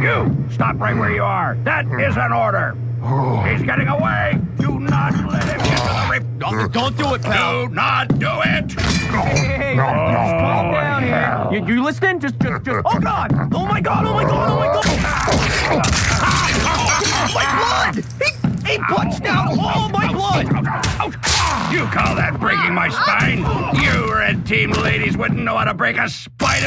You, stop right where you are. That is an order. Oh. He's getting away. Do not let him get to the rape. Don't, don't do it, pal. Do not do it. Hey, hey, hey, just, calm down here. Oh, you, you listening? Just, just, just. Oh God! Oh my God! Oh my God! Oh my God! Oh, my blood! He, he punched out all my blood. You call that breaking my spine? You red team ladies wouldn't know how to break a spider.